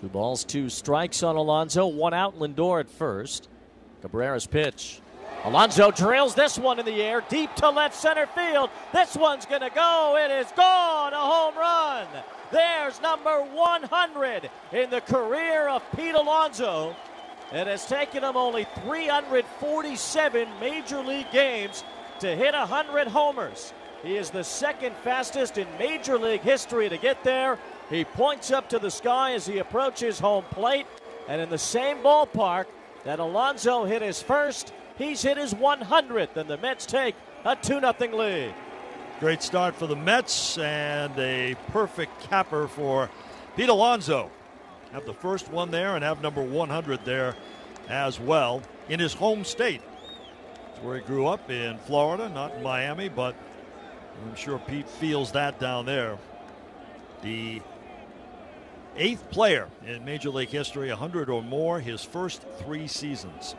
Two balls, two strikes on Alonso. One out, Lindor at first. Cabrera's pitch. Alonso drills this one in the air, deep to left center field. This one's going to go. It is gone. A home run. There's number 100 in the career of Pete Alonso. It has taken him only 347 major league games to hit 100 homers. He is the second fastest in major league history to get there. He points up to the sky as he approaches home plate. And in the same ballpark that Alonso hit his first, he's hit his 100th, and the Mets take a 2 0 lead. Great start for the Mets and a perfect capper for Pete Alonso. Have the first one there and have number 100 there as well in his home state. It's where he grew up in Florida, not in Miami, but I'm sure Pete feels that down there. The eighth player in Major League history, 100 or more, his first three seasons.